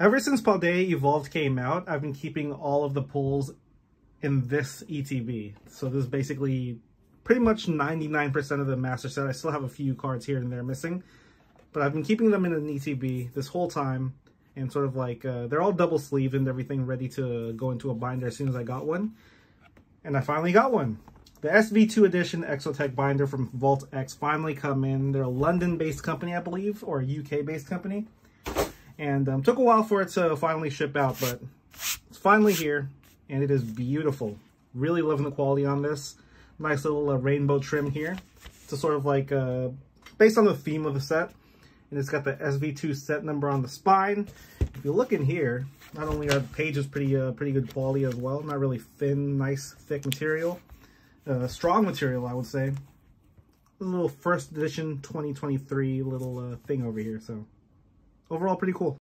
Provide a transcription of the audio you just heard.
Ever since Paldea Evolved came out, I've been keeping all of the pulls in this ETB. So this is basically pretty much 99% of the master set. I still have a few cards here and there missing, but I've been keeping them in an ETB this whole time and sort of like, uh, they're all double sleeved and everything ready to go into a binder as soon as I got one. And I finally got one. The SV2 edition Exotec binder from Vault X finally come in. They're a London-based company, I believe, or a UK-based company. And um, took a while for it to finally ship out, but it's finally here, and it is beautiful. Really loving the quality on this. Nice little uh, rainbow trim here. It's a sort of like, uh, based on the theme of the set. And it's got the SV2 set number on the spine. If you look in here, not only are the pages pretty uh, pretty good quality as well, not really thin, nice, thick material. Uh, strong material, I would say. A little first edition 2023 little uh, thing over here, so overall pretty cool.